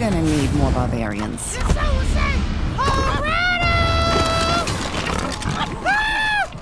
gonna need more barbarians.